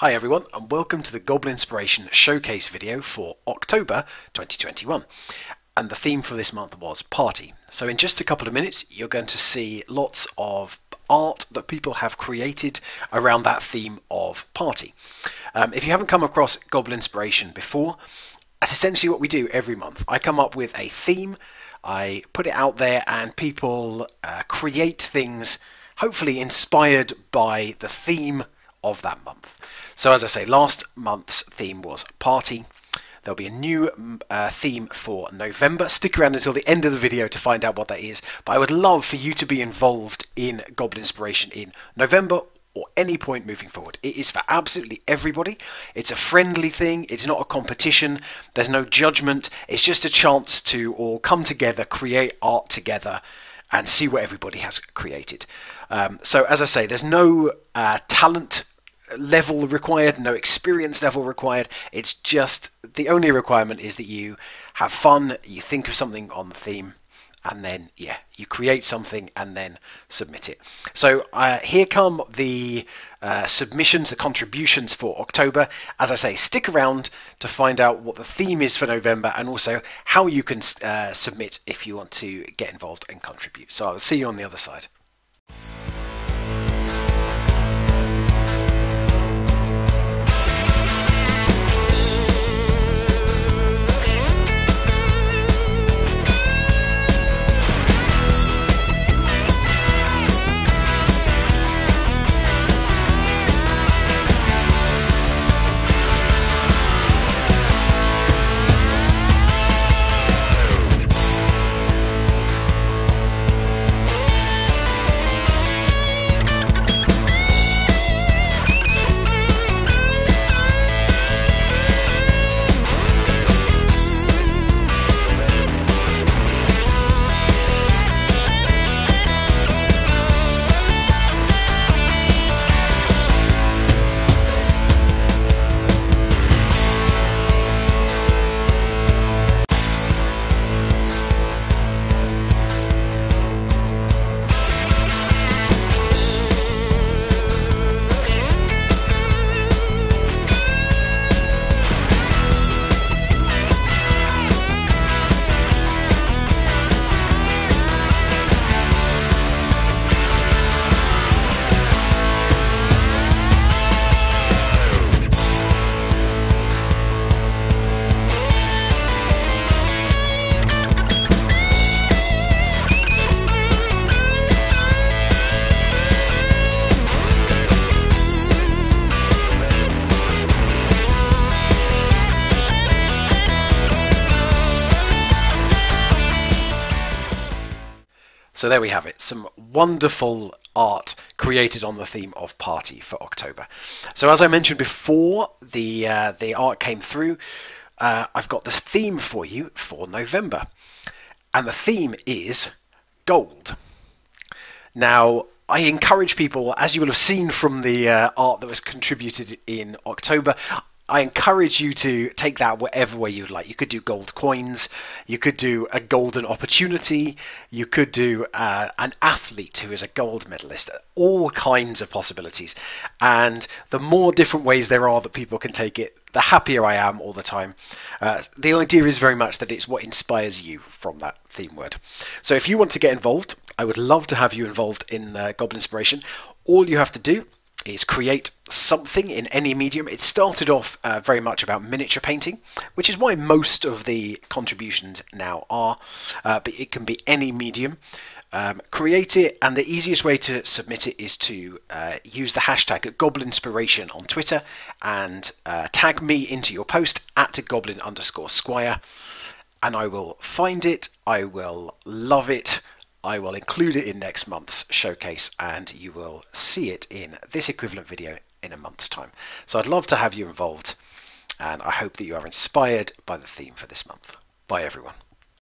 Hi everyone and welcome to the Goblinspiration Showcase video for October 2021 and the theme for this month was party. So in just a couple of minutes you're going to see lots of art that people have created around that theme of party. Um, if you haven't come across Goblinspiration before, that's essentially what we do every month. I come up with a theme, I put it out there and people uh, create things hopefully inspired by the theme of that month. So, as I say, last month's theme was party. There'll be a new mm, uh, theme for November. Stick around until the end of the video to find out what that is. But I would love for you to be involved in Goblinspiration in November or any point moving forward. It is for absolutely everybody. It's a friendly thing. It's not a competition. There's no judgment. It's just a chance to all come together, create art together, and see what everybody has created. Um, so, as I say, there's no uh, talent level required, no experience level required. It's just the only requirement is that you have fun, you think of something on the theme, and then yeah, you create something and then submit it. So uh, here come the uh, submissions, the contributions for October. As I say, stick around to find out what the theme is for November and also how you can uh, submit if you want to get involved and contribute. So I'll see you on the other side. So there we have it, some wonderful art created on the theme of party for October. So as I mentioned before, the uh, the art came through. Uh, I've got this theme for you for November, and the theme is gold. Now I encourage people, as you will have seen from the uh, art that was contributed in October, I encourage you to take that whatever way you'd like. You could do gold coins, you could do a golden opportunity, you could do uh, an athlete who is a gold medalist, all kinds of possibilities. And the more different ways there are that people can take it, the happier I am all the time. Uh, the idea is very much that it's what inspires you from that theme word. So if you want to get involved, I would love to have you involved in Goblinspiration. All you have to do is create something in any medium. It started off uh, very much about miniature painting, which is why most of the contributions now are, uh, but it can be any medium. Um, create it, and the easiest way to submit it is to uh, use the hashtag Goblinspiration on Twitter and uh, tag me into your post at goblin underscore squire, and I will find it, I will love it, I will include it in next month's showcase and you will see it in this equivalent video in a month's time. So I'd love to have you involved and I hope that you are inspired by the theme for this month. Bye everyone.